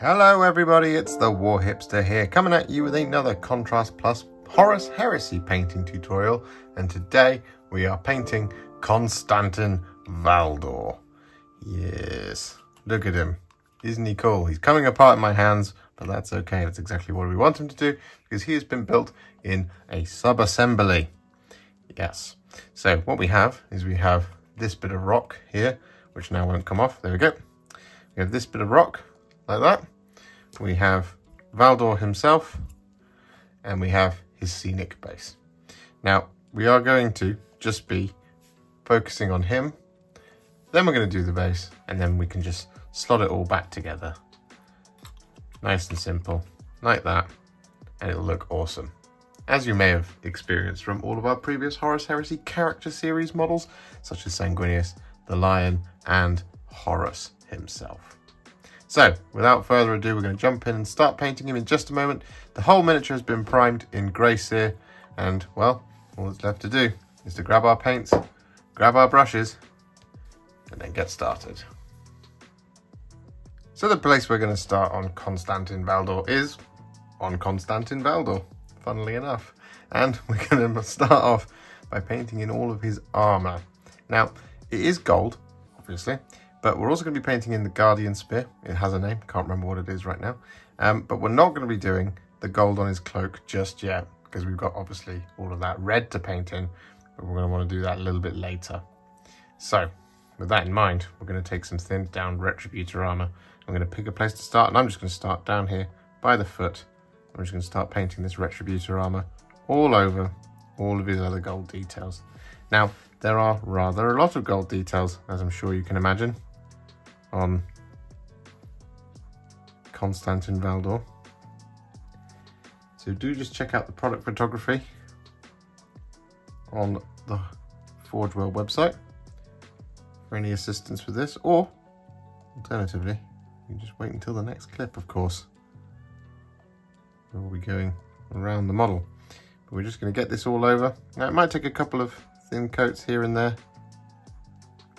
Hello everybody, it's the Warhipster here, coming at you with another Contrast Plus Horus Heresy painting tutorial, and today we are painting Constantin Valdor. Yes, look at him. Isn't he cool? He's coming apart in my hands, but that's okay. That's exactly what we want him to do, because he has been built in a sub-assembly. Yes. So what we have is we have this bit of rock here, which now won't come off. There we go. We have this bit of rock, like that. We have Valdor himself, and we have his scenic base. Now, we are going to just be focusing on him, then we're going to do the base, and then we can just slot it all back together. Nice and simple, like that, and it'll look awesome. As you may have experienced from all of our previous Horus Heresy character series models, such as Sanguinius, the Lion, and Horus himself. So, without further ado, we're going to jump in and start painting him in just a moment. The whole miniature has been primed in Grey Seer, and, well, all that's left to do is to grab our paints, grab our brushes, and then get started. So the place we're going to start on Constantin Valdor is on Constantin Valdor, funnily enough. And we're going to start off by painting in all of his armour. Now, it is gold, obviously, but we're also going to be painting in the Guardian Spear. It has a name, can't remember what it is right now. Um, but we're not going to be doing the gold on his cloak just yet, because we've got obviously all of that red to paint in, but we're going to want to do that a little bit later. So, with that in mind, we're going to take some thinned down Retributor armor. I'm going to pick a place to start, and I'm just going to start down here by the foot. I'm just going to start painting this Retributor armor all over all of his other gold details. Now, there are rather a lot of gold details, as I'm sure you can imagine on Constantin Valdor. So do just check out the product photography on the Forge World website for any assistance with this, or alternatively, you just wait until the next clip, of course. We'll be going around the model. But we're just going to get this all over. Now, it might take a couple of thin coats here and there.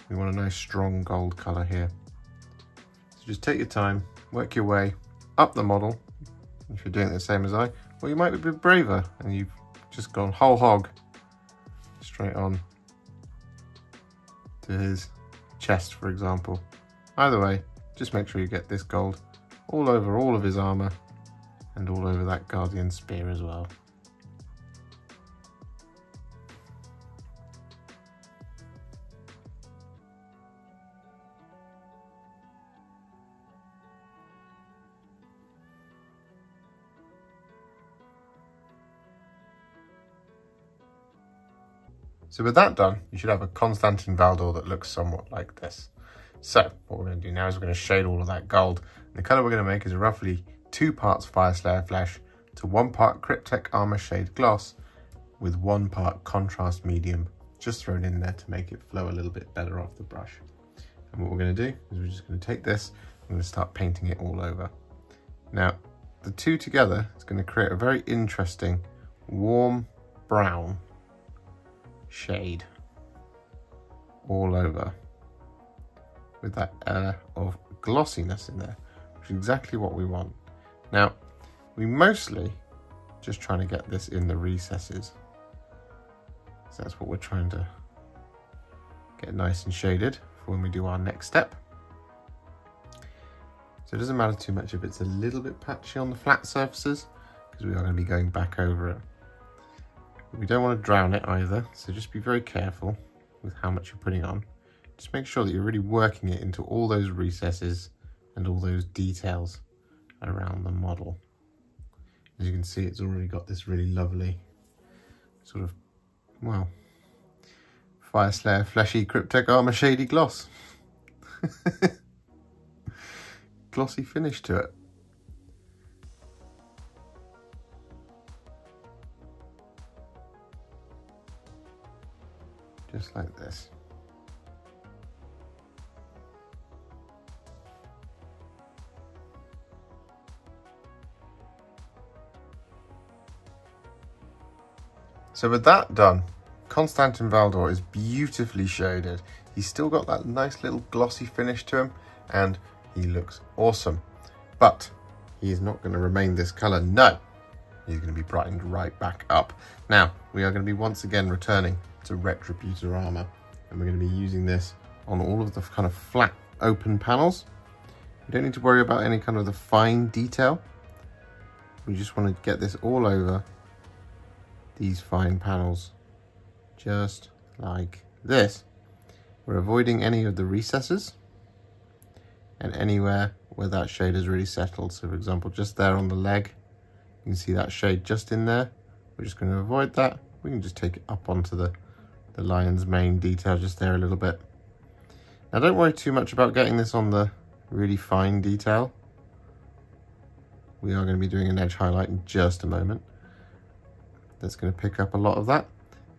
We want a nice strong gold colour here. Just take your time, work your way up the model. If you're doing the same as I, or you might be a bit braver and you've just gone whole hog straight on to his chest, for example. Either way, just make sure you get this gold all over all of his armor and all over that Guardian Spear as well. So with that done, you should have a Constantin Valdor that looks somewhat like this. So what we're going to do now is we're going to shade all of that gold. And the colour we're going to make is roughly two parts Fyreslayer Flesh to one part Cryptek Armourshade Gloss with one part Contrast Medium just thrown in there to make it flow a little bit better off the brush. And what we're going to do is we're just going to take this and we're going to start painting it all over. Now, the two together is going to create a very interesting warm brown shade all over with that air of glossiness in there, which is exactly what we want. Now, we mostly just trying to get this in the recesses. So that's what we're trying to get nice and shaded for when we do our next step. So it doesn't matter too much if it's a little bit patchy on the flat surfaces, because we are going to be going back over it. We don't want to drown it either, so just be very careful with how much you're putting on. Just make sure that you're really working it into all those recesses and all those details around the model. As you can see, it's already got this really lovely sort of, well, Fyreslayer Fleshy Cryptek Armor Shady Gloss. Glossy finish to it. Just like this. So with that done, Constantin Valdor is beautifully shaded. He's still got that nice little glossy finish to him and he looks awesome. But he is not going to remain this color. No, he's going to be brightened right back up. Now, we are going to be once again returning to armor. And we're going to be using this on all of the kind of flat open panels. We don't need to worry about any kind of the fine detail. We just want to get this all over these fine panels, just like this. We're avoiding any of the recesses and anywhere where that shade is really settled. So for example, just there on the leg, you can see that shade just in there. We're just going to avoid that. We can just take it up onto the, the lion's mane detail just there a little bit. Now don't worry too much about getting this on the really fine detail. We are going to be doing an edge highlight in just a moment. That's going to pick up a lot of that.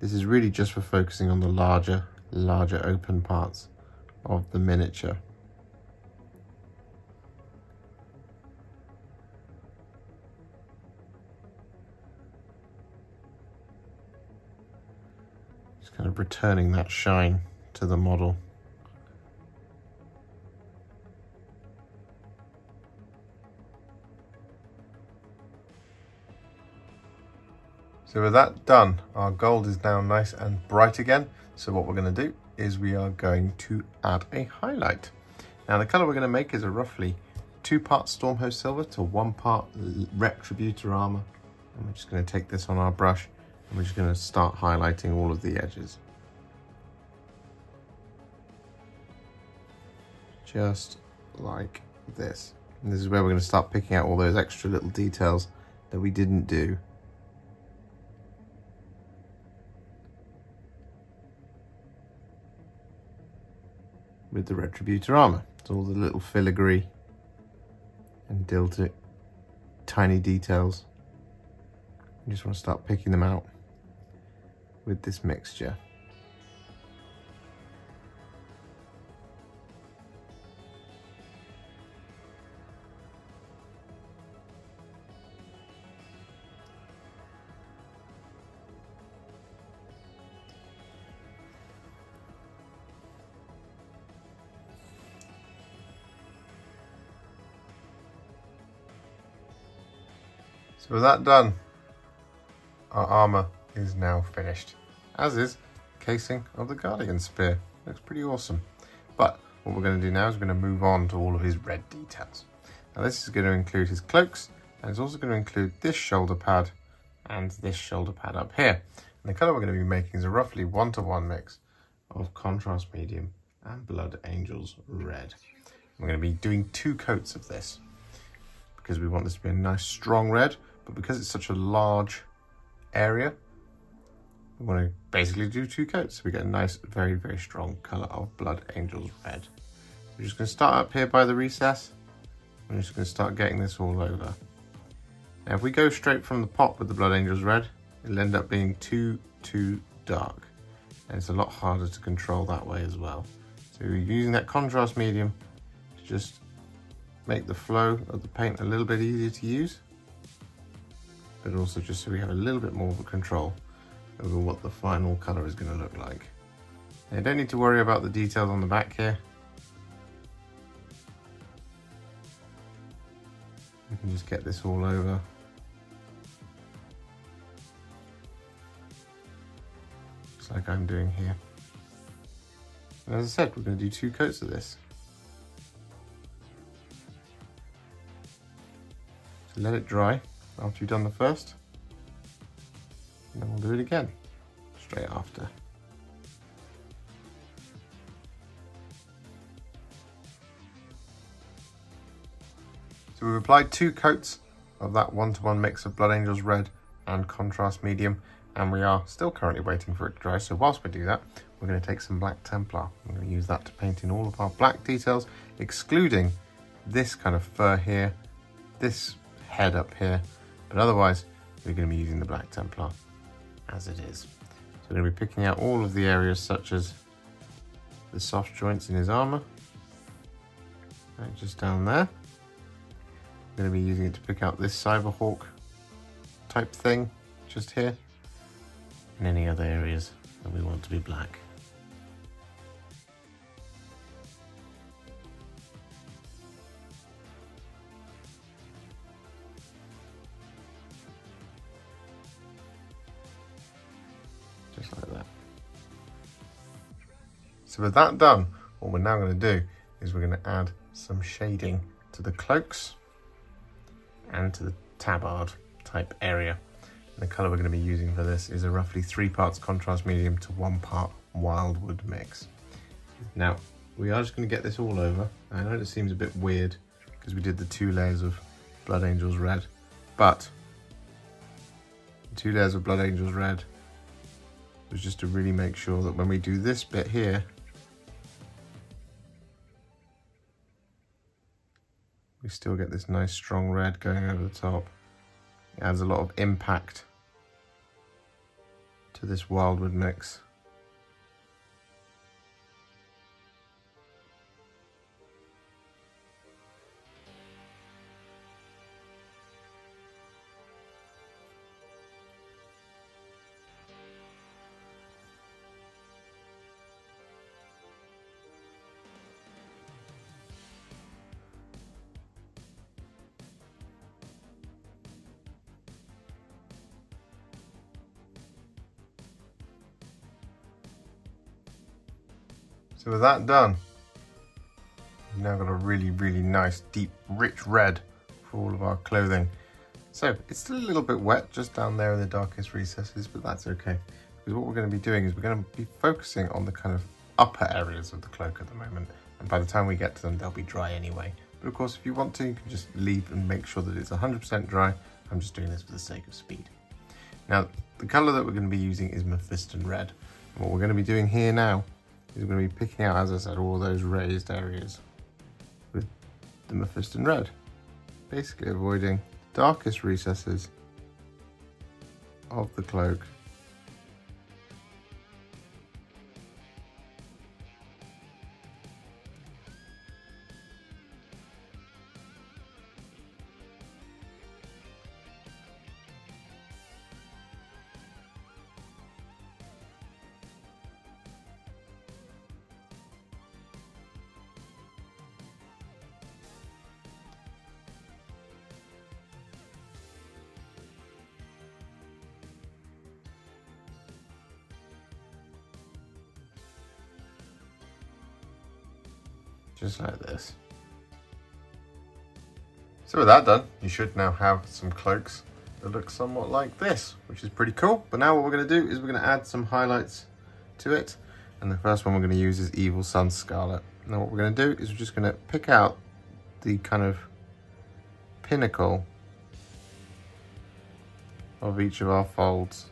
This is really just for focusing on the larger, larger open parts of the miniature. Kind of returning that shine to the model. So with that done, our gold is now nice and bright again. So what we're going to do is we are going to add a highlight. Now the color we're going to make is a roughly two part Stormhost Silver to one part Retributor Armor. And we're just going to take this on our brush and we're just going to start highlighting all of the edges. Just like this. And this is where we're going to start picking out all those extra little details that we didn't do with the Retributor armor. It's all the little filigree and dilted tiny details. You just want to start picking them out with this mixture. So with that done, our armour is now finished, as is casing of the Guardian Spear. Looks pretty awesome. But what we're going to do now is we're going to move on to all of his red details. Now this is going to include his cloaks, and it's also going to include this shoulder pad and this shoulder pad up here. And the colour we're going to be making is a roughly one-to-one -one mix of contrast medium and Blood Angels red. We're going to be doing two coats of this because we want this to be a nice strong red but because it's such a large area, we want to basically do two coats. So we get a nice, very, very strong colour of Blood Angels Red. We're just going to start up here by the recess. I'm just going to start getting this all over. Now if we go straight from the pot with the Blood Angels Red, it'll end up being too, too dark. And it's a lot harder to control that way as well. So we're using that contrast medium to just make the flow of the paint a little bit easier to use but also just so we have a little bit more of a control over what the final colour is going to look like. You don't need to worry about the details on the back here. You can just get this all over. Just like I'm doing here. And as I said, we're going to do two coats of this. So let it dry after you've done the first. And then we'll do it again, straight after. So we've applied two coats of that one-to-one -one mix of Blood Angels Red and Contrast Medium, and we are still currently waiting for it to dry. So whilst we do that, we're going to take some Black Templar. Going to use that to paint in all of our black details, excluding this kind of fur here, this head up here, but otherwise, we're going to be using the Black Templar as it is. So we're going to be picking out all of the areas such as the soft joints in his armor. Right, just down there. I'm going to be using it to pick out this Cyberhawk type thing just here and any other areas that we want to be black. So with that done, what we're now going to do is we're going to add some shading to the cloaks and to the tabard type area. And the colour we're going to be using for this is a roughly three parts contrast medium to one part Wyldwood mix. Now, we are just going to get this all over. I know it seems a bit weird because we did the two layers of Blood Angels Red, but two layers of Blood Angels Red was just to really make sure that when we do this bit here, we still get this nice strong red going over the top. It adds a lot of impact to this Wyldwood mix. So with that done, we've now got a really, really nice, deep, rich red for all of our clothing. So it's still a little bit wet just down there in the darkest recesses, but that's okay. Because what we're going to be doing is we're going to be focusing on the kind of upper areas of the cloak at the moment. And by the time we get to them, they'll be dry anyway. But of course, if you want to, you can just leave and make sure that it's 100% dry. I'm just doing this for the sake of speed. Now, the colour that we're going to be using is Mephiston Red. And what we're going to be doing here now is going to be picking out, as I said, all those raised areas with the Mephiston Red. Basically avoiding the darkest recesses of the cloak that done, you should now have some cloaks that look somewhat like this, which is pretty cool. But now what we're gonna do is we're gonna add some highlights to it. And the first one we're gonna use is Evil Sunz Scarlet. Now what we're gonna do is we're just gonna pick out the kind of pinnacle of each of our folds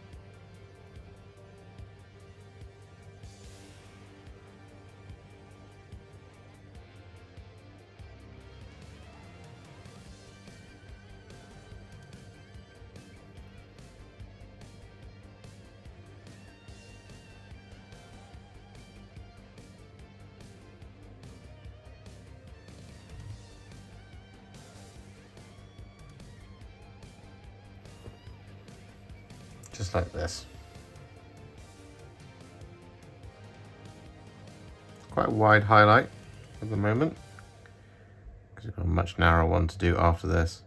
just like this. Quite a wide highlight at the moment because we've got a much narrower one to do after this.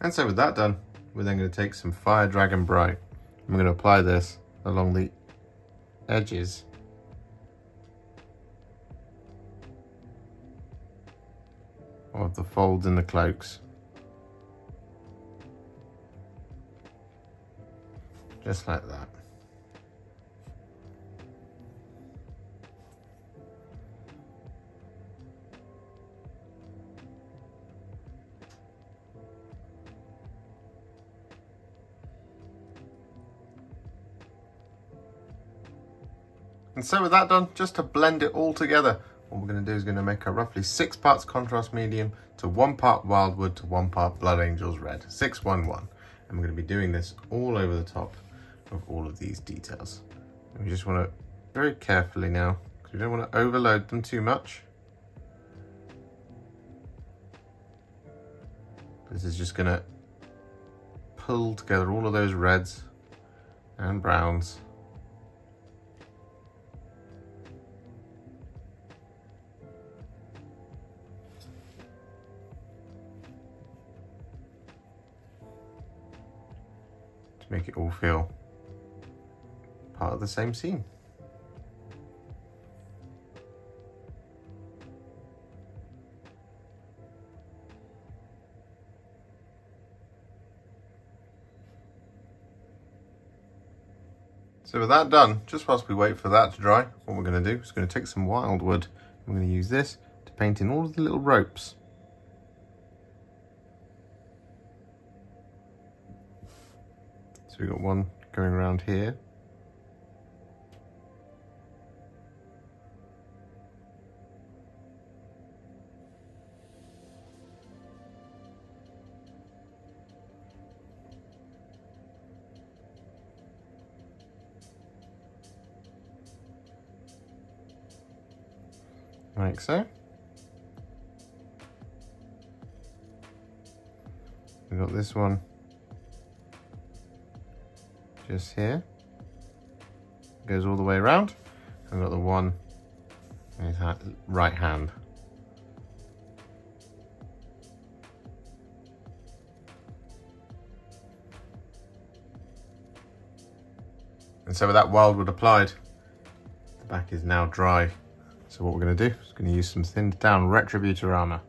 And so with that done, we're then going to take some Fire Dragon Bright. I'm going to apply this along the edges of the folds in the cloaks. Just like that. And so with that done, just to blend it all together, what we're going to do is going to make a roughly six parts contrast medium to one part Wyldwood to one part blood angels red. 611 and we're going to be doing this all over the top of all of these details. And we just want to very carefully now because we don't want to overload them too much. This is just going to pull together all of those reds and browns make it all feel part of the same scene. So with that done, just whilst we wait for that to dry, what we're going to do is going to take some Wyldwood. We're going to use this to paint in all of the little ropes. We've got one going around here. like so. We've got this one just here. Goes all the way around. I've got the one in his right hand. And so with that Wyldwood applied, the back is now dry. So what we're going to do is going to use some thinned down Retributor armor.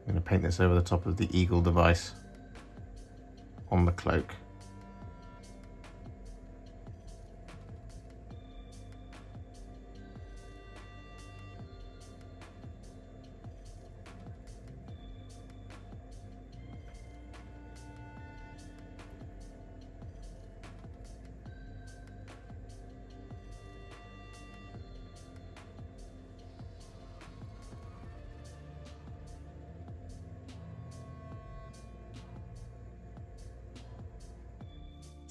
I'm going to paint this over the top of the eagle device on the cloak.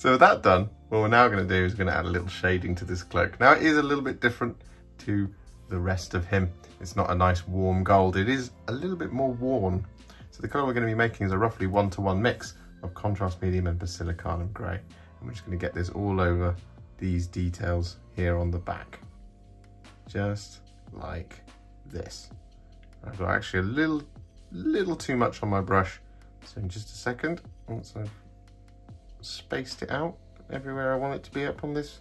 So with that done, what we're now going to do is going to add a little shading to this cloak. Now it is a little bit different to the rest of him. It's not a nice warm gold, it is a little bit more worn. So the colour we're going to be making is a roughly one-to-one -one mix of contrast medium and basilicanum grey. And we're just going to get this all over these details here on the back. Just like this. I've got actually a little, little too much on my brush. So in just a second, once I've spaced it out everywhere I want it to be up on this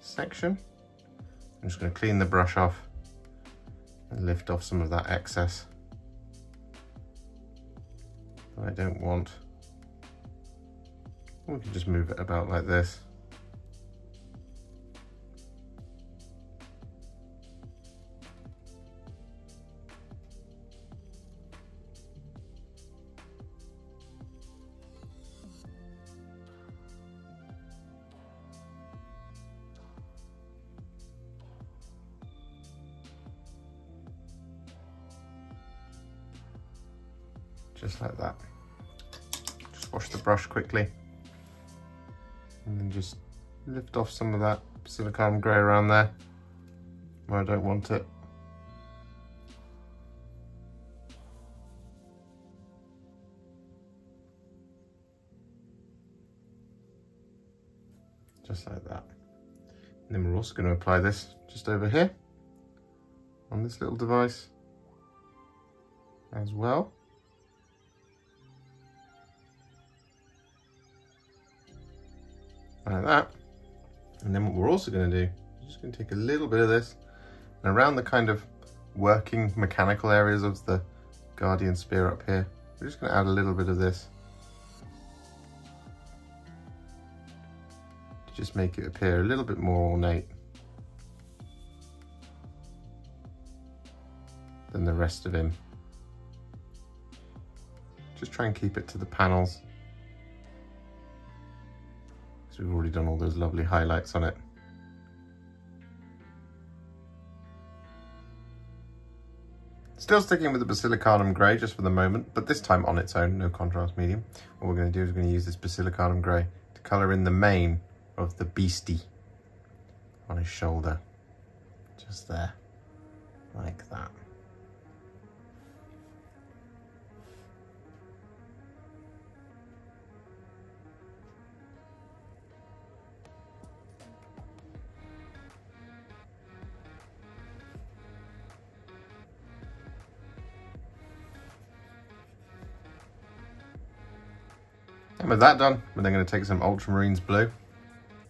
section. I'm just going to clean the brush off and lift off some of that excess that I don't want. We can just move it about like this. Just like that. Just wash the brush quickly and then just lift off some of that silicone grey around there where I don't want it. Just like that. And then we're also going to apply this just over here on this little device as well. Like that. And then what we're also gonna do, is just gonna take a little bit of this and around the kind of working mechanical areas of the Guardian Spear up here, we're just gonna add a little bit of this to just make it appear a little bit more ornate than the rest of him. Just try and keep it to the panels so we've already done all those lovely highlights on it. Still sticking with the Basilicanum Grey just for the moment, but this time on its own, no contrast medium. What we're going to do is we're going to use this Basilicanum Grey to colour in the mane of the beastie on his shoulder. Just there, like that. And with that done, we're then going to take some Ultramarines blue.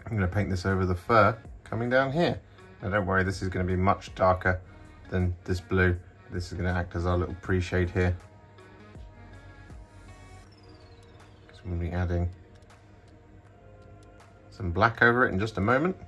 I'm going to paint this over the fur coming down here. Now don't worry, this is going to be much darker than this blue. This is going to act as our little pre-shade here. So we'll be adding some black over it in just a moment.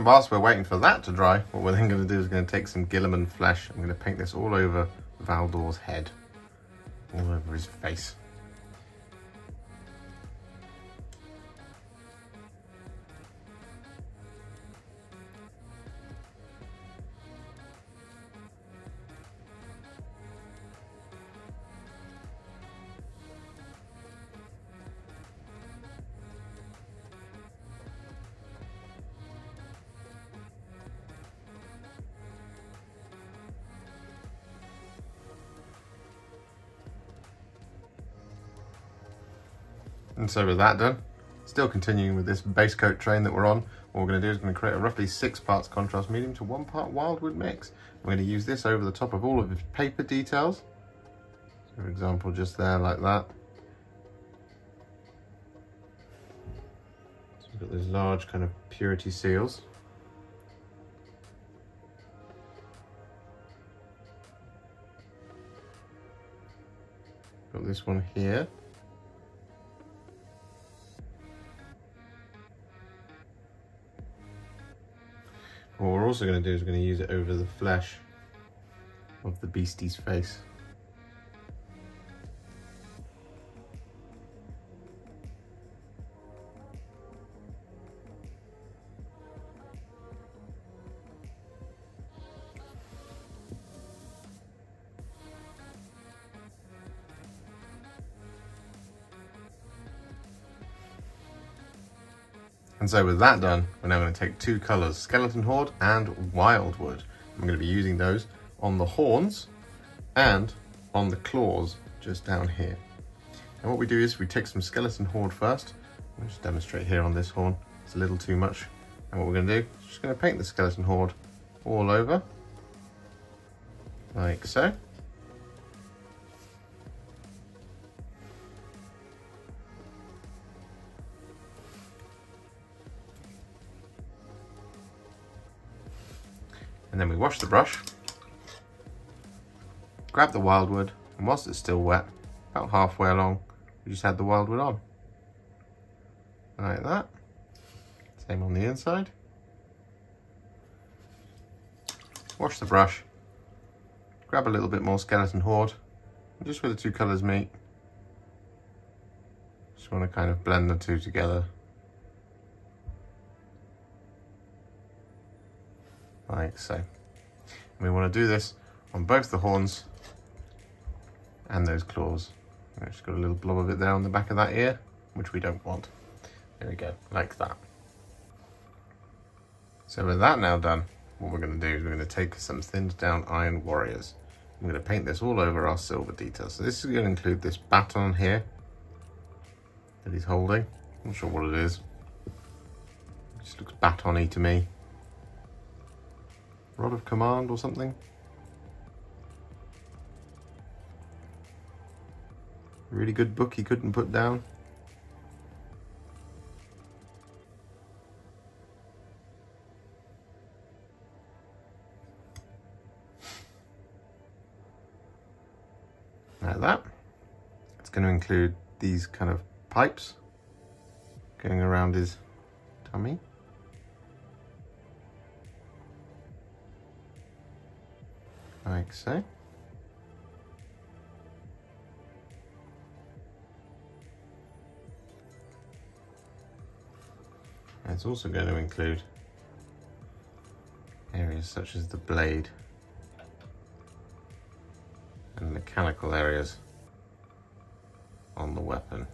And whilst we're waiting for that to dry, what we're then going to do is going to take some Guilliman flesh. I'm going to paint this all over Valdor's head, all over his face. And so with that done, still continuing with this base coat train that we're on, what we're going to do is going to create a roughly six parts contrast medium to one part Wyldwood mix. We're going to use this over the top of all of his paper details. For example, just there like that. So we've got those large kind of purity seals. Got this one here. Also going to do is we're going to use it over the flesh of the beastie's face. So with that done, we're now going to take two colours, Skeleton Horde and Wyldwood. I'm going to be using those on the horns and on the claws just down here. And what we do is we take some Skeleton Horde first. I'll just demonstrate here on this horn. It's a little too much. And what we're going to do is just going to paint the Skeleton Horde all over, like so. And then we wash the brush, grab the Wyldwood, and whilst it's still wet, about halfway along, we just add the Wyldwood on. Like that. Same on the inside. Wash the brush, grab a little bit more skeleton horde, just where the two colours meet. Just want to kind of blend the two together. Like so. We want to do this on both the horns and those claws. Just got a little blob of it there on the back of that ear, which we don't want. There we go, like that. So with that now done, what we're going to do is we're going to take some thinned down iron warriors. I'm going to paint this all over our silver details. So this is going to include this baton here that he's holding. I'm Not sure what it is. It just looks batony to me. Rod of Command or something? Really good book he couldn't put down. Like that. It's going to include these kind of pipes going around his tummy. Like so. And it's also going to include areas such as the blade and mechanical areas on the weapon.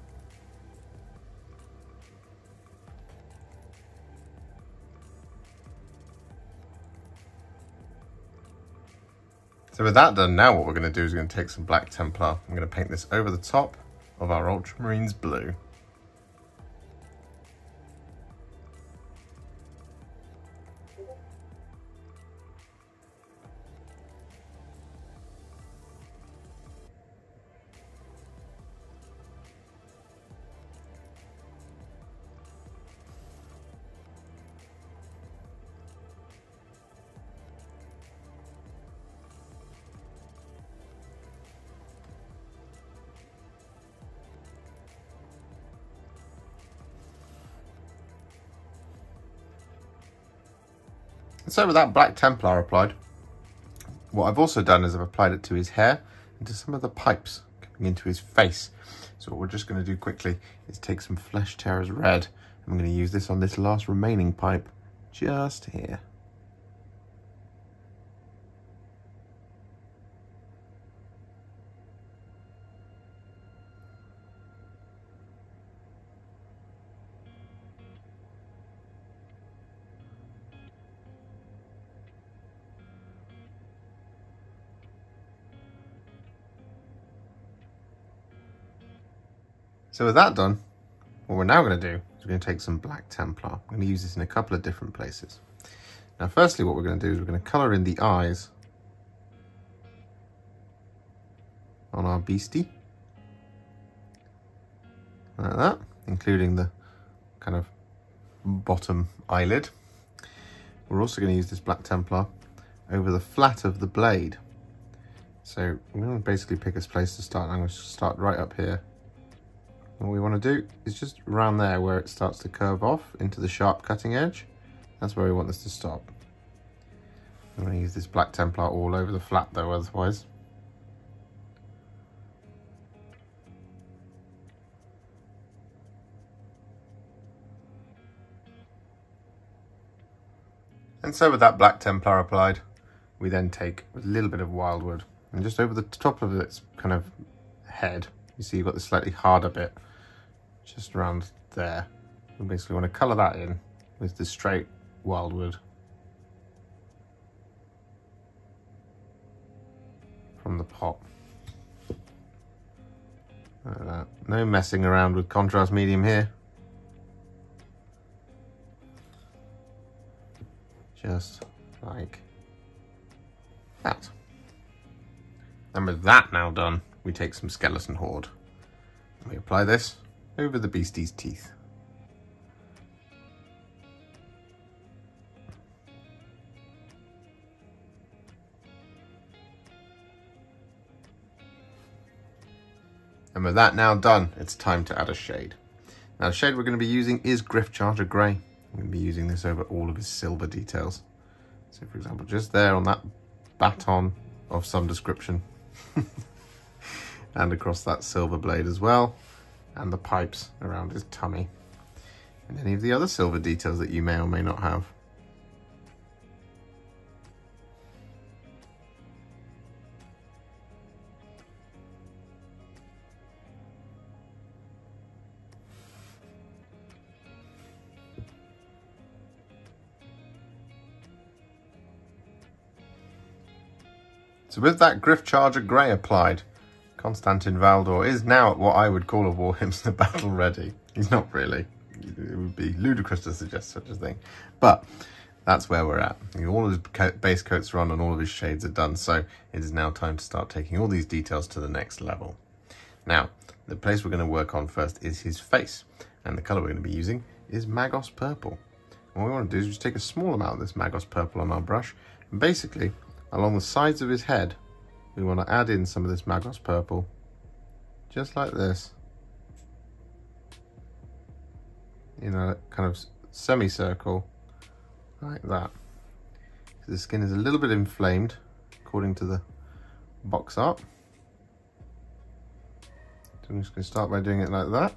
So with that done, now what we're going to do is we're going to take some Black Templar. I'm going to paint this over the top of our Ultramarines blue. And so with that Black Templar applied, what I've also done is I've applied it to his hair and to some of the pipes coming into his face. So what we're just going to do quickly is take some Flesh Tearers Red. I'm going to use this on this last remaining pipe just here. So with that done, what we're now going to do is we're going to take some Black Templar. I'm going to use this in a couple of different places. Now firstly what we're going to do is we're going to colour in the eyes on our beastie. Like that, including the kind of bottom eyelid. We're also going to use this Black Templar over the flat of the blade. So I'm going to basically pick a place to start. I'm going to start right up here what we want to do is just around there where it starts to curve off into the sharp cutting edge. That's where we want this to stop. I'm going to use this Black Templar all over the flat though, otherwise. And so with that Black Templar applied, we then take a little bit of Wyldwood and just over the top of its kind of head, you see you've got the slightly harder bit just around there. We basically want to colour that in with the straight Wyldwood from the pot. Like no messing around with contrast medium here. Just like that. And with that now done, we take some Skeleton Horde. We apply this over the beastie's teeth. And with that now done, it's time to add a shade. Now the shade we're going to be using is Gryph-Charger Grey. I'm going to be using this over all of his silver details. So for example, just there on that baton of some description. and across that silver blade as well and the pipes around his tummy and any of the other silver details that you may or may not have. So with that Gryph-Charger Grey applied, Constantin Valdor is now at what I would call a Warhammer battle ready. He's not really. It would be ludicrous to suggest such a thing. But that's where we're at. All of his base coats are on and all of his shades are done. So it is now time to start taking all these details to the next level. Now, the place we're going to work on first is his face. And the colour we're going to be using is Magos Purple. And what we want to do is just take a small amount of this Magos Purple on our brush. And basically, along the sides of his head, we want to add in some of this Magos purple, just like this, in a kind of semicircle, like that. The skin is a little bit inflamed, according to the box art. So I'm just going to start by doing it like that.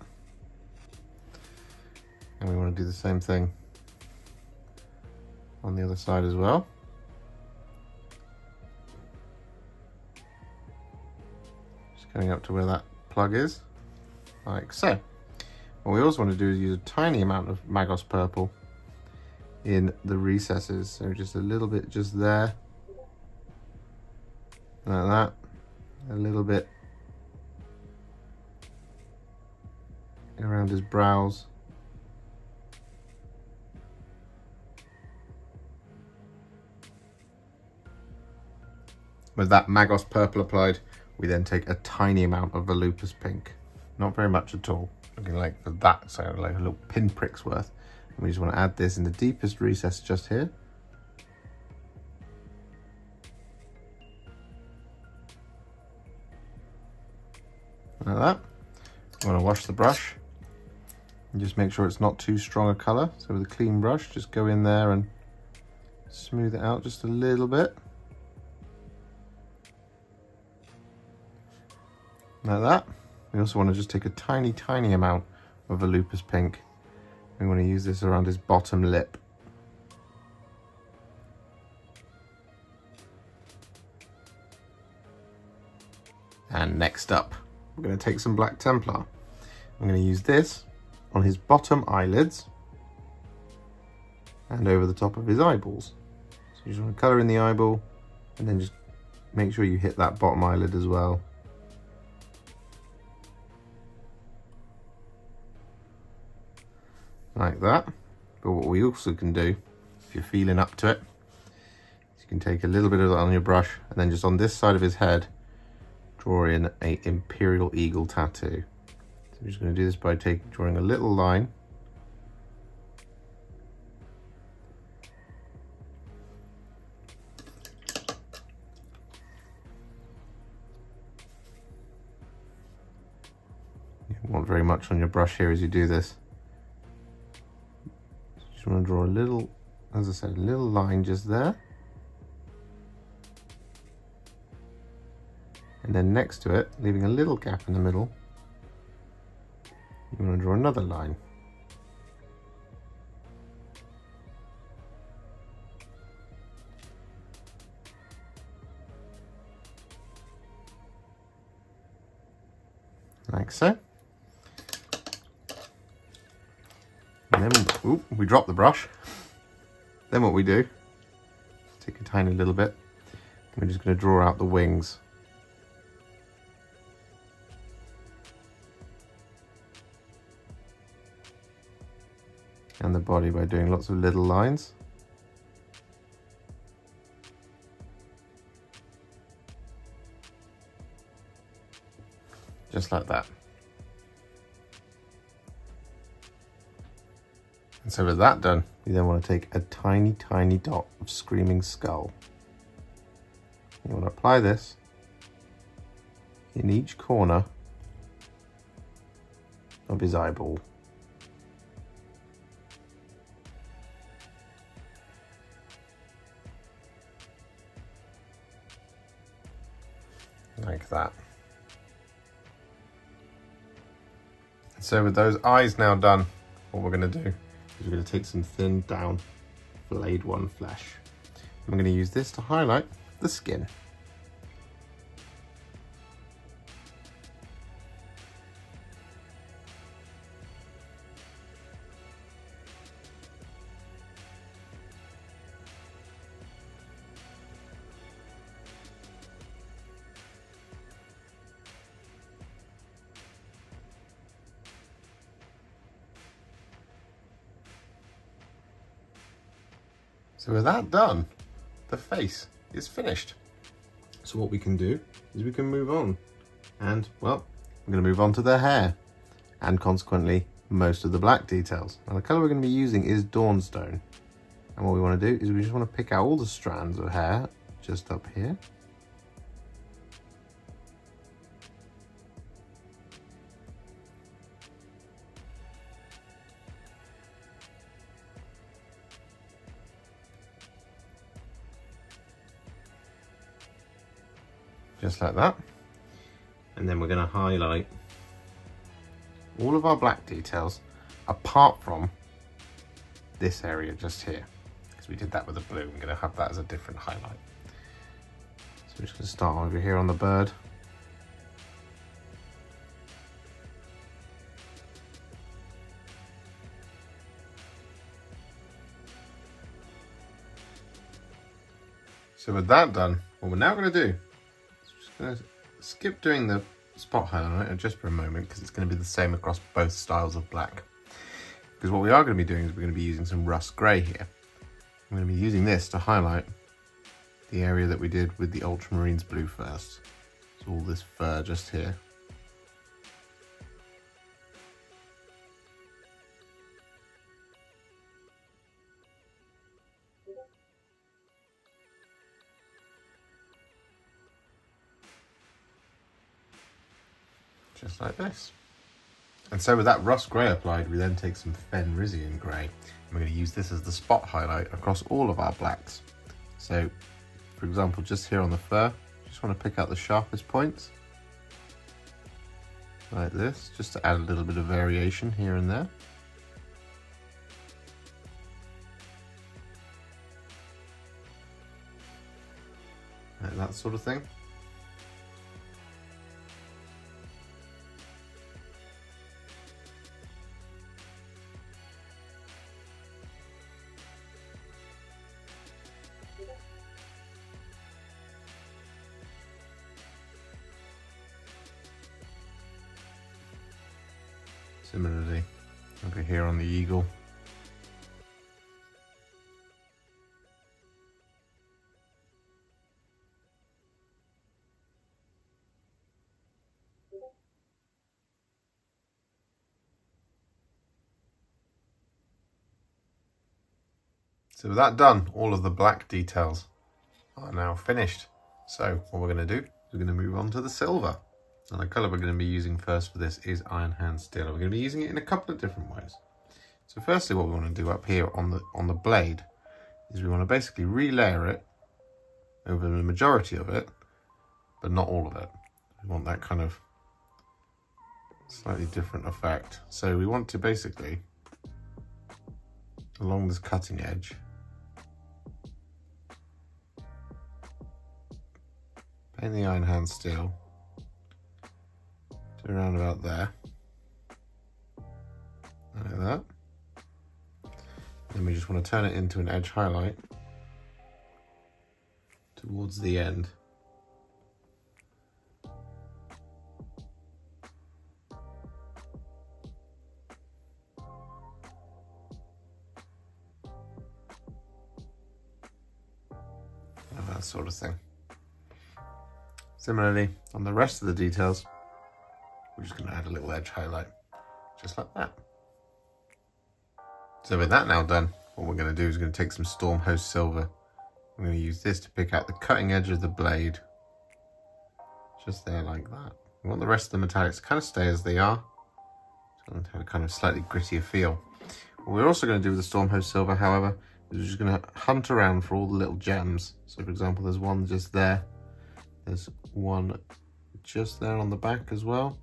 And we want to do the same thing on the other side as well. Going up to where that plug is, like so. What we also want to do is use a tiny amount of Magos purple in the recesses, so just a little bit just there. like that, a little bit around his brows. With that Magos purple applied, we then take a tiny amount of Volupus pink. Not very much at all. Looking like for that, so like a little pinprick's worth. And we just want to add this in the deepest recess just here. Like that. I'm going to wash the brush and just make sure it's not too strong a colour. So with a clean brush, just go in there and smooth it out just a little bit. Like that. We also want to just take a tiny, tiny amount of Volupus Pink. We want to use this around his bottom lip. And next up, we're going to take some Black Templar. I'm going to use this on his bottom eyelids and over the top of his eyeballs. So you just want to colour in the eyeball and then just make sure you hit that bottom eyelid as well. Like that. But what we also can do, if you're feeling up to it, you can take a little bit of that on your brush and then just on this side of his head, draw in a Imperial Eagle tattoo. So I'm just going to do this by taking drawing a little line. You want very much on your brush here as you do this. Just want to draw a little, as I said, a little line just there. And then next to it, leaving a little gap in the middle, you want to draw another line. Like so. Ooh, we drop the brush. Then what we do, take a tiny little bit, we're just going to draw out the wings. And the body by doing lots of little lines. Just like that. And so with that done, you then want to take a tiny, tiny dot of Screaming Skull. You want to apply this in each corner of his eyeball. Like that. So with those eyes now done, what we're going to do we're going to take some thin down flayed one flesh. I'm going to use this to highlight the skin. Done, the face is finished. So what we can do is we can move on. And, well, we're going to move on to the hair. And consequently, most of the black details. Now the colour we're going to be using is Dawnstone. And what we want to do is we just want to pick out all the strands of hair just up here. Just like that. And then we're going to highlight all of our black details apart from this area just here. Because we did that with the blue, we're going to have that as a different highlight. So we're just going to start over here on the bird. So with that done, what we're now going to do going to skip doing the spot highlighter just for a moment because it's going to be the same across both styles of black. Because what we are going to be doing is we're going to be using some Russ grey here. I'm going to be using this to highlight the area that we did with the Ultramarines blue first. So all this fur just here. Just like this. And so with that Russ grey applied, we then take some Fenrisian grey. And we're going to use this as the spot highlight across all of our blacks. So, for example, just here on the fur, just want to pick out the sharpest points. Like this, just to add a little bit of variation here and there. Like that sort of thing. So with that done, all of the black details are now finished. So what we're going to do we're going to move on to the silver. And the colour we're going to be using first for this is Iron Hand Steel. We're going to be using it in a couple of different ways. So firstly, what we want to do up here on the on the blade is we want to basically relayer it over the majority of it, but not all of it. We want that kind of slightly different effect. So we want to basically, along this cutting edge, paint the iron hand steel to around about there. Like that. Then we just want to turn it into an edge highlight towards the end. that sort of thing. Similarly, on the rest of the details, we're just going to add a little edge highlight, just like that. So with that now done, what we're going to do is going to take some Stormhost Silver. I'm going to use this to pick out the cutting edge of the blade, just there like that. We want the rest of the metallics to kind of stay as they are, so to have a kind of slightly grittier feel. What we're also going to do with the Stormhost Silver, however, is we're just going to hunt around for all the little gems. So for example, there's one just there. There's one just there on the back as well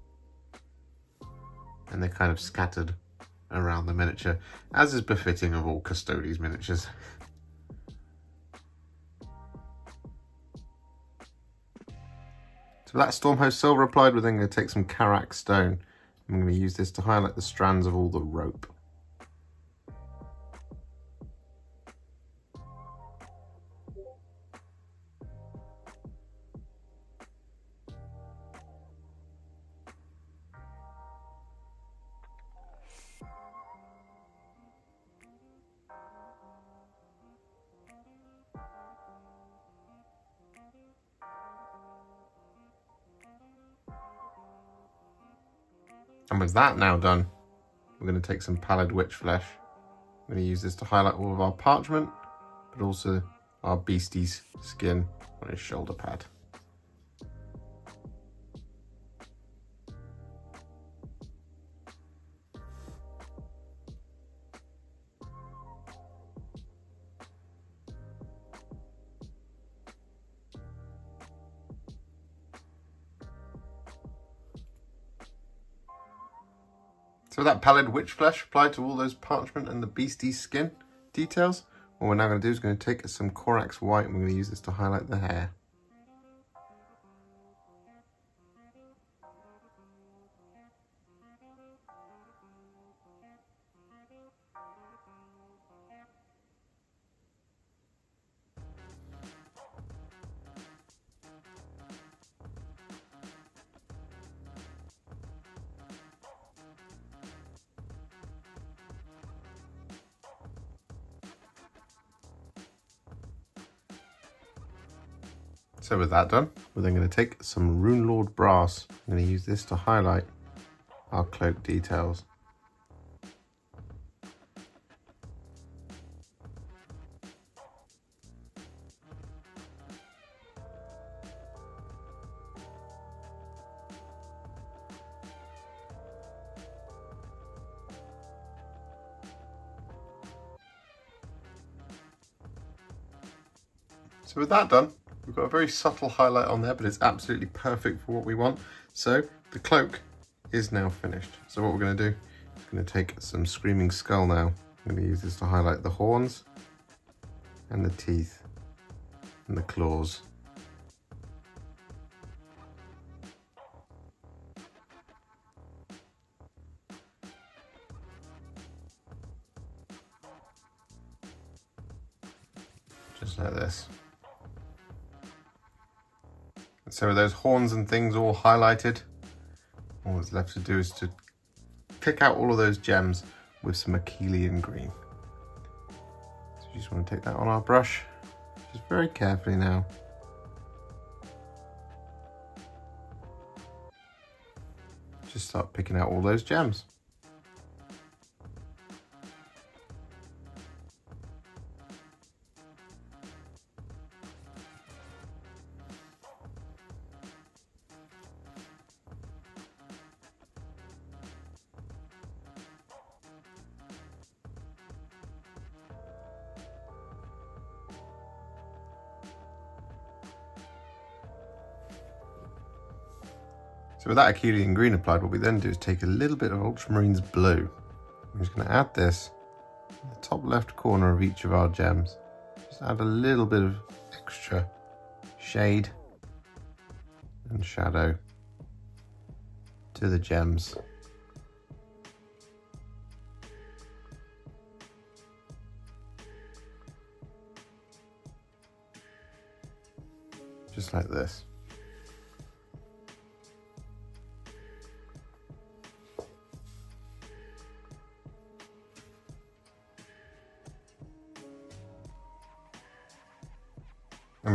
and they're kind of scattered around the miniature, as is befitting of all Custodes miniatures. So that Stormhost Silver applied, we're then going to take some Karak Stone. I'm going to use this to highlight the strands of all the rope. And with that now done, we're going to take some pallid wych flesh. I'm going to use this to highlight all of our parchment, but also our beastie's skin on his shoulder pad. So that pallid wych flesh applied to all those parchment and the beastie skin details, what we're now going to do is going to take some Corax white and we're going to use this to highlight the hair. That done, we're then going to take some Runelord brass. I'm going to use this to highlight our cloak details. So with that done, got a very subtle highlight on there, but it's absolutely perfect for what we want. So the cloak is now finished. So what we're gonna do, we're gonna take some Screaming Skull now. I'm gonna use this to highlight the horns and the teeth and the claws. So those horns and things all highlighted, all that's left to do is to pick out all of those gems with some Akhelian green. So you just want to take that on our brush, just very carefully now. Just start picking out all those gems. With that Akhelian green applied, what we then do is take a little bit of Ultramarines blue. I'm just going to add this in the top left corner of each of our gems. Just add a little bit of extra shade and shadow to the gems. Just like this.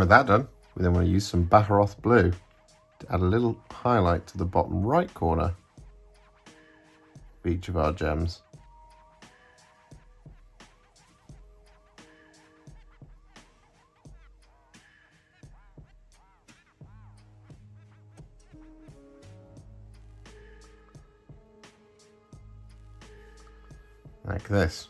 With that done, we then want to use some Baharroth Blue to add a little highlight to the bottom right corner of each of our gems. Like this.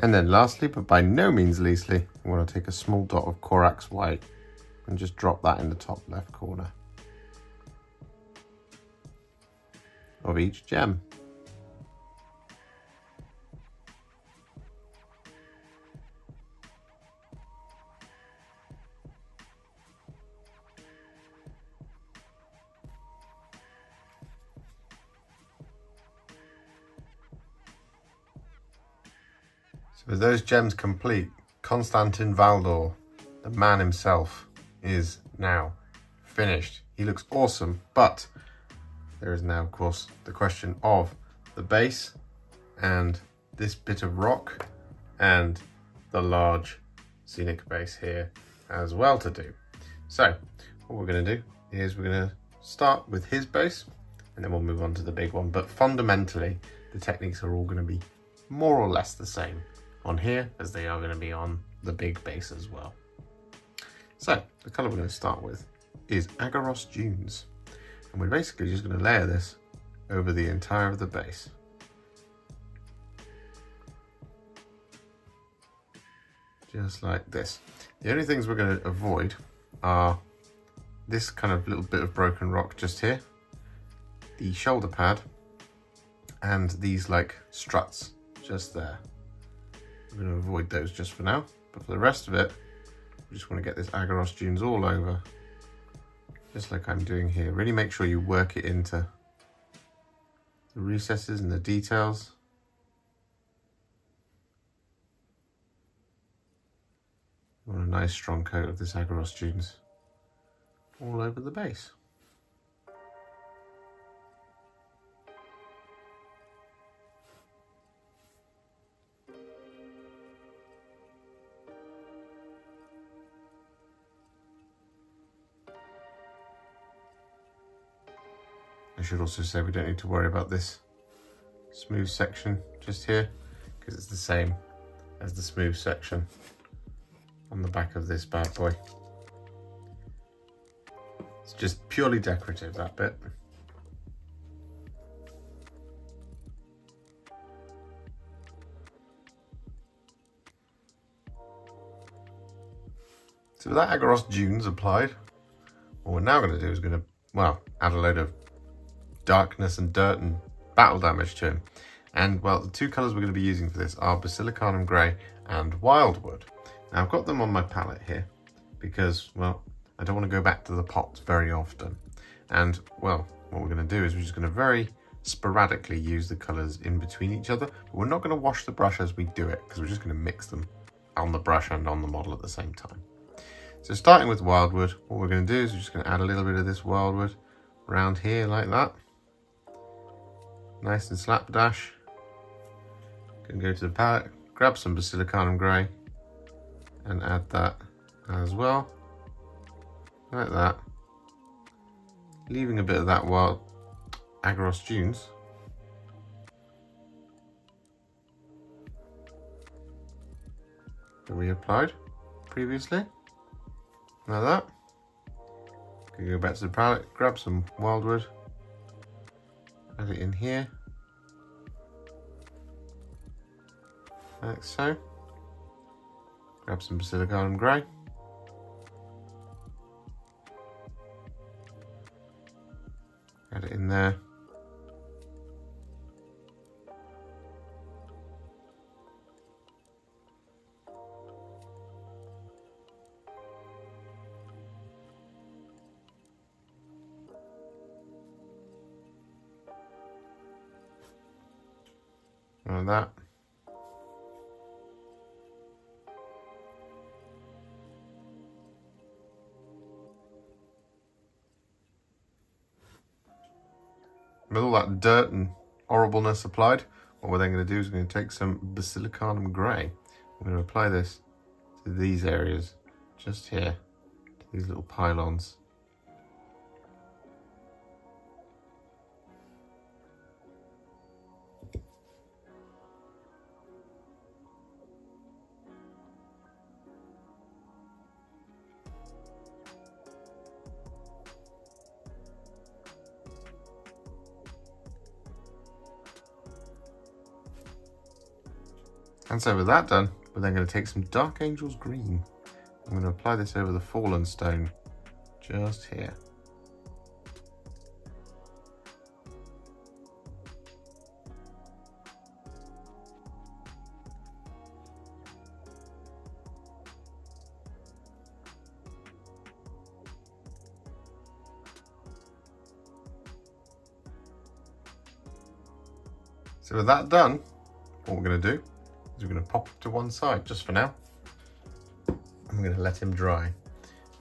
And then lastly, but by no means leastly, I'm going to take a small dot of Corax White and just drop that in the top left corner of each gem. So with those gems complete, Constantin Valdor, the man himself, is now finished. He looks awesome, but there is now, of course, the question of the base and this bit of rock and the large scenic base here as well to do. So what we're going to do is we're going to start with his base and then we'll move on to the big one. But fundamentally, the techniques are all going to be more or less the same on here as they are going to be on the big base as well. So the colour we're going to start with is Aggaros Dunes. And we're basically just going to layer this over the entire of the base. Just like this. The only things we're going to avoid are this kind of little bit of broken rock just here, the shoulder pad, and these like struts just there. Going to avoid those just for now. But for the rest of it, we just want to get this Aggaros Dunes all over, just like I'm doing here. Really make sure you work it into the recesses and the details. You want a nice strong coat of this Aggaros Dunes all over the base. I should also say we don't need to worry about this smooth section just here because it's the same as the smooth section on the back of this bad boy. It's just purely decorative, that bit. So with that Aggaros Dunes applied, what we're now going to do is going to, well, add a load of darkness and dirt and battle damage to him. And well, the two colours we're going to be using for this are Basilicanum Grey and Wyldwood. Now I've got them on my palette here because, well, I don't want to go back to the pots very often. And well, what we're going to do is we're just going to very sporadically use the colours in between each other. But we're not going to wash the brush as we do it because we're just going to mix them on the brush and on the model at the same time. So starting with Wyldwood, what we're going to do is we're just going to add a little bit of this Wyldwood around here like that. Nice and slapdash. Can go to the palette, grab some Basilicanum Grey and add that as well. Like that. Leaving a bit of that wild Aggaros Dunes. That we applied previously. Like that. Can go back to the palette, grab some Wyldwood, add it in here. Like so. Grab some Basilicanum Grey. Add it in there. Like that. With all that dirt and horribleness applied, what we're then going to do is we're going to take some Basilicanum Grey. I'm going to apply this to these areas, just here, to these little pylons. And so with that done, we're then going to take some Dark Angel's Green. I'm going to apply this over the Fallen Stone, just here. So with that done, what we're going to do pop to one side just for now. I'm going to let him dry.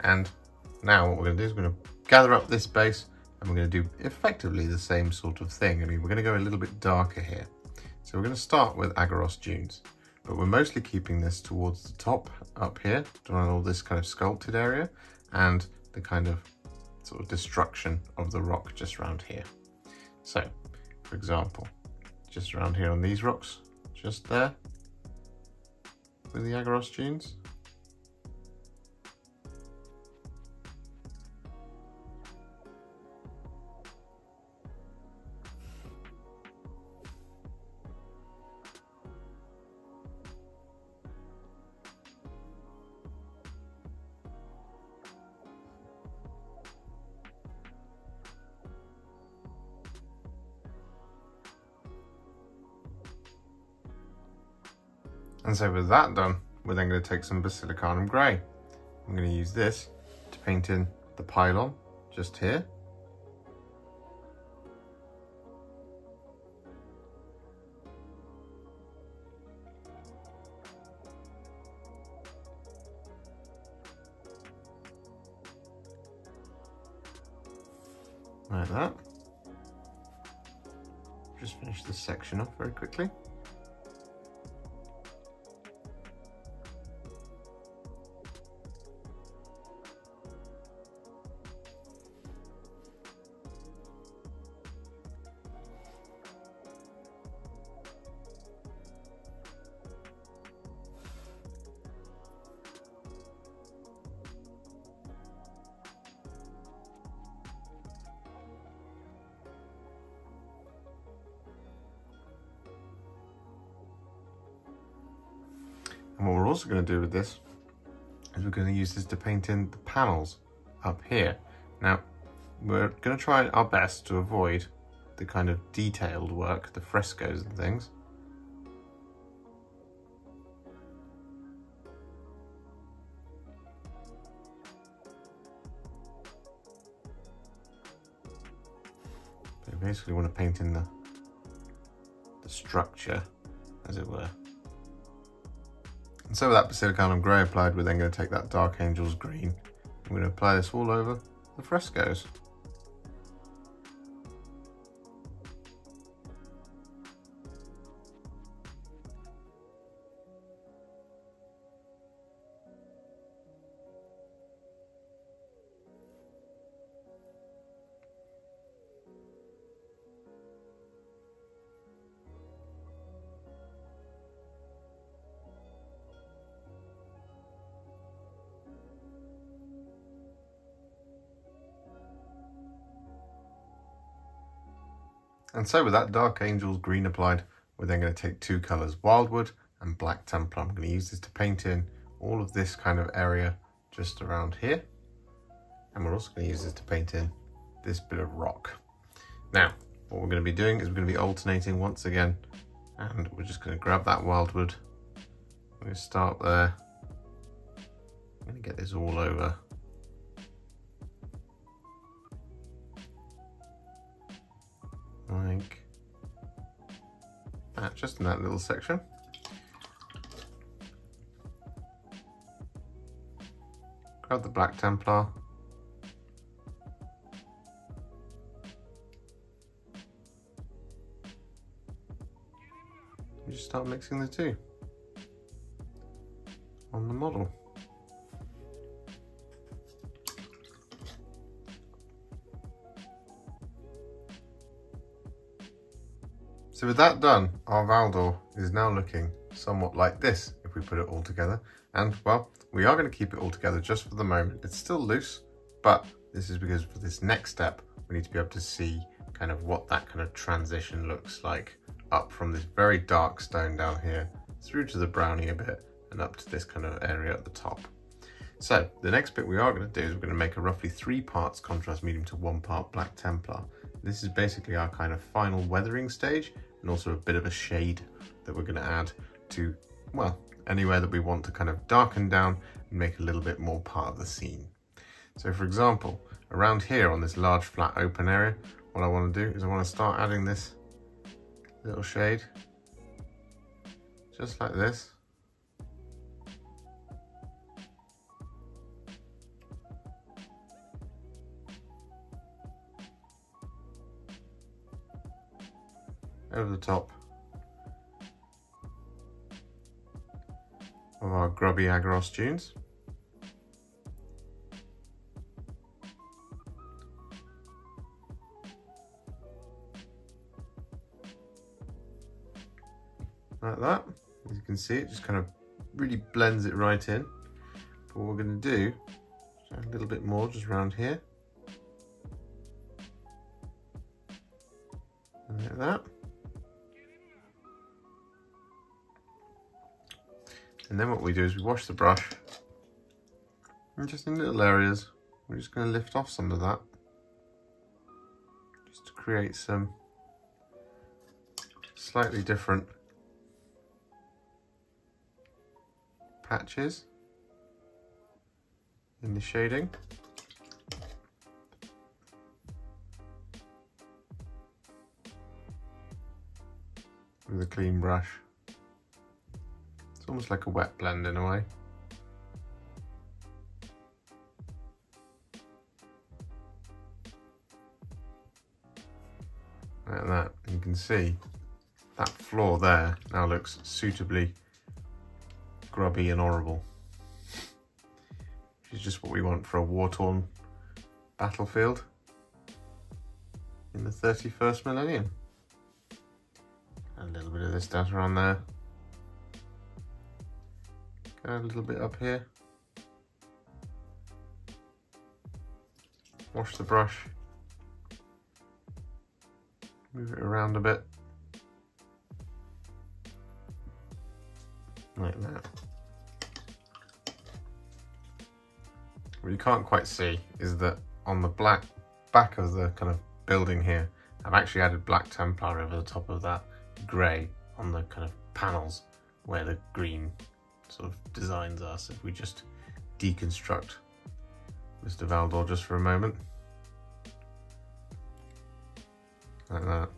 And now what we're going to do is we're going to gather up this base and we're going to do effectively the same sort of thing. I mean, we're going to go a little bit darker here. So we're going to start with Aggaros Dunes, but we're mostly keeping this towards the top up here, doing all this kind of sculpted area and the kind of sort of destruction of the rock just around here. So, for example, just around here on these rocks, just there, with the Aggaros Dunes. And so with that done, we're then going to take some Basilicanum Grey. I'm going to use this to paint in the pylon just here. Panels up here. Now, we're going to try our best to avoid the kind of detailed work, the frescoes and things. Basically want to paint in the, the structure, as it were. And so with that Basilicanum grey applied, we're then going to take that Dark Angels green. I'm going to apply this all over the frescoes. And so with that Dark Angels green applied, we're then going to take two colours, Wyldwood and Black Templar. I'm going to use this to paint in all of this kind of area just around here. And we're also going to use this to paint in this bit of rock. Now, what we're going to be doing is we're going to be alternating once again, and we're just going to grab that Wyldwood. We're going to start there. I'm going to get this all over like that, ah, just in that little section. Grab the Black Templar. Just start mixing the two on the model. So with that done, our Valdor is now looking somewhat like this if we put it all together. And well, we are going to keep it all together just for the moment. It's still loose, but this is because for this next step, we need to be able to see kind of what that kind of transition looks like up from this very dark stone down here through to the brownie a bit and up to this kind of area at the top. So the next bit we are going to do is we're going to make a roughly three parts contrast medium to one part Black Templar. This is basically our kind of final weathering stage and also a bit of a shade that we're going to add to, well, anywhere that we want to kind of darken down and make a little bit more part of the scene. So for example, around here on this large flat open area, what I want to do is I want to start adding this little shade, just like this. Over the top of our grubby Aggaros dunes. Like that. As you can see, it just kind of really blends it right in. But what we're going to do, a little bit more just around here. Like that. And then what we do is we wash the brush. And just in little areas, we're just going to lift off some of that. Just to create some slightly different patches in the shading. With a clean brush almost like a wet blend in a way. Like that, you can see that floor there now looks suitably grubby and horrible. Which is just what we want for a war-torn battlefield in the 31st millennium. A little bit of this down around there a little bit up here. Wash the brush. Move it around a bit. Like that. What you can't quite see is that on the black back of the kind of building here, I've actually added black Templar over the top of that grey on the kind of panels where the green sort of designs us if we just deconstruct Mr. Valdor just for a moment, like that,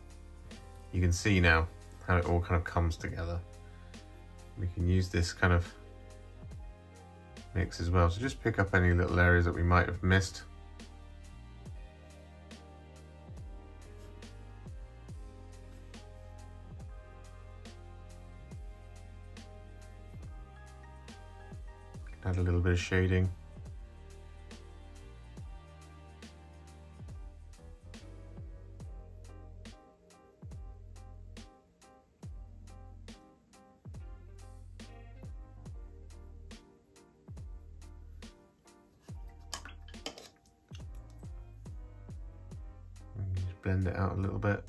you can see now how it all kind of comes together. We can use this kind of mix as well. So just pick up any little areas that we might have missed. Add a little bit of shading. blend it out a little bit.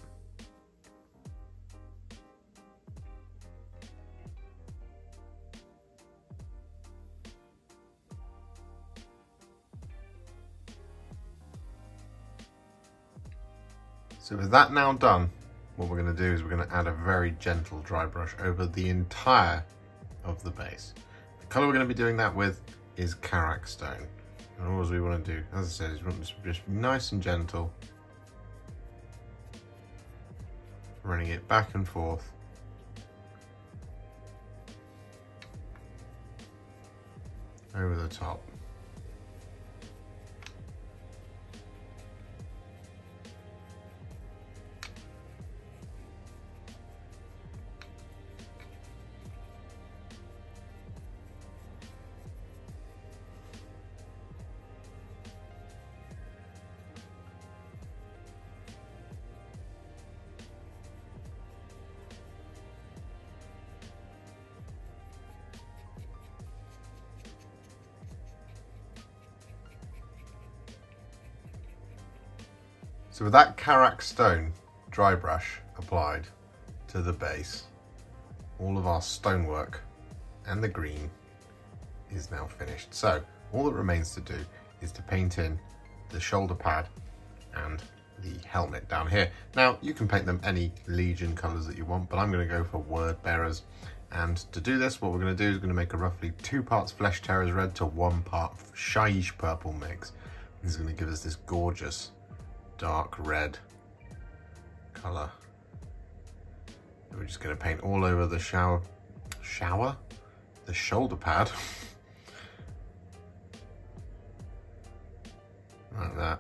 That now done, what we're going to do is we're going to add a very gentle dry brush over the entire of the base. The colour we're going to be doing that with is Karak Stone. And all we want to do, as I said, is just be nice and gentle running it back and forth. over the top. So with that Karak stone dry brush applied to the base, all of our stonework and the green is now finished. So all that remains to do is to paint in the shoulder pad and the helmet down here. Now you can paint them any Legion colors that you want, but I'm gonna go for word bearers. And to do this, what we're gonna do is gonna make a roughly two parts Flesh Tearers red to one part Shyish purple mix. This is gonna give us this gorgeous dark red color. We're just going to paint all over the shower, shower? The shoulder pad. like that.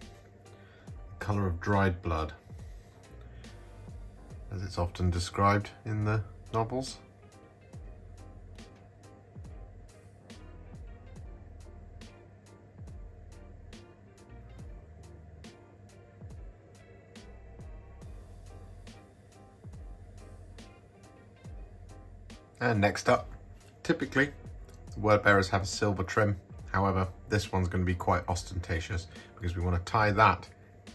The Color of dried blood, as it's often described in the novels. And next up, typically, the word bearers have a silver trim. However, this one's going to be quite ostentatious because we want to tie that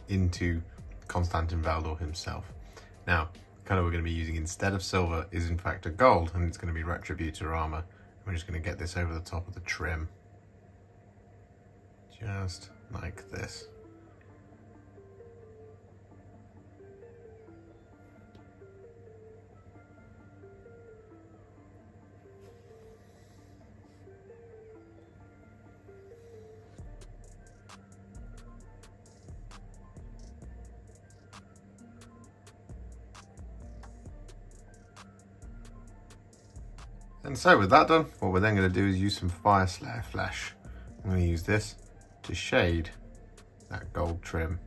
into Constantin Valdor himself. Now, the colour we're going to be using instead of silver is in fact a gold and it's going to be Retributor armour. We're just going to get this over the top of the trim. Just like this. And so with that done, what we're then going to do is use some Fyreslayer Flesh. I'm going to use this to shade that gold trim.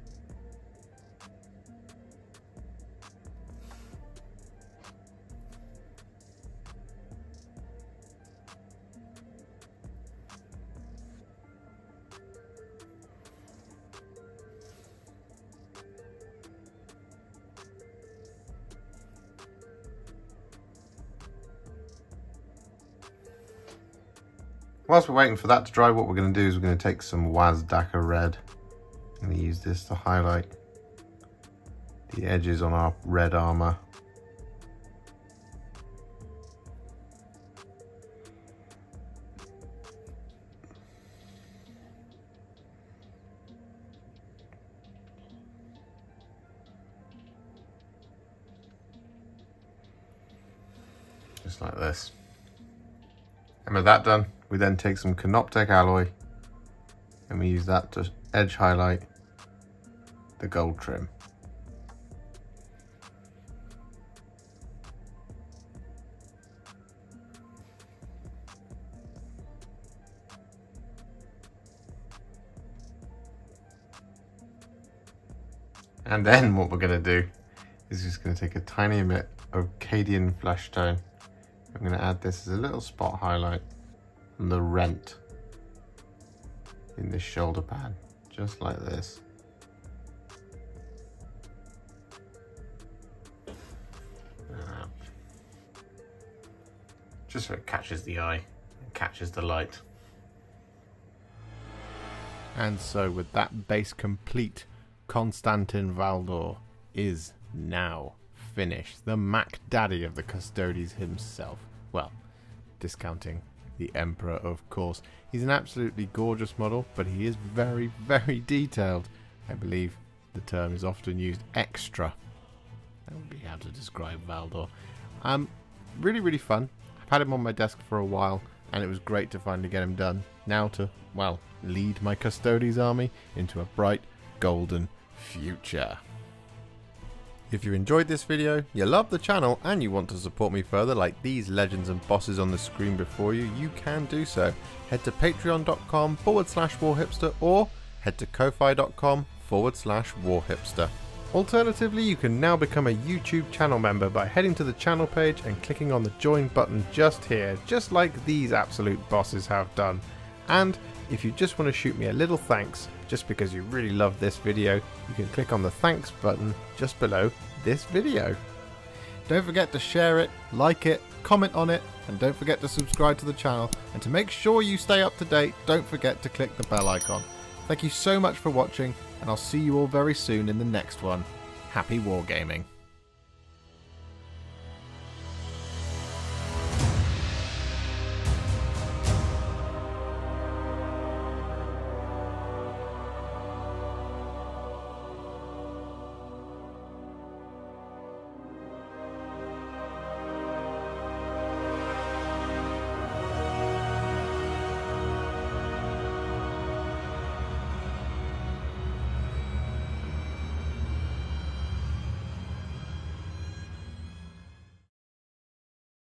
Whilst we're waiting for that to dry, what we're going to do is we're going to take some Wazdakka red. I'm going to use this to highlight the edges on our red armor. Just like this. And with that done, we then take some Canoptek alloy and we use that to edge highlight the gold trim. And then what we're going to do is just going to take a tiny bit of Cadian Fleshtone. I'm going to add this as a little spot highlight on the rent in this shoulder pad, just like this. Ah. Just so it catches the eye and catches the light. And so with that base complete, Constantin Valdor is now finished. The Mac Daddy of the Custodes himself. Well, discounting the Emperor, of course. He's an absolutely gorgeous model, but he is very, very detailed. I believe the term is often used extra. That would be how to describe Valdor. Um, really, really fun. I've had him on my desk for a while, and it was great to finally get him done. Now to, well, lead my Custodes army into a bright, golden future. If you enjoyed this video, you love the channel and you want to support me further like these legends and bosses on the screen before you, you can do so. Head to patreon.com forward slash warhipster or head to ko-fi.com forward slash warhipster. Alternatively, you can now become a YouTube channel member by heading to the channel page and clicking on the join button just here, just like these absolute bosses have done. And if you just want to shoot me a little thanks, just because you really love this video, you can click on the thanks button just below this video. Don't forget to share it, like it, comment on it, and don't forget to subscribe to the channel. And to make sure you stay up to date, don't forget to click the bell icon. Thank you so much for watching, and I'll see you all very soon in the next one. Happy wargaming.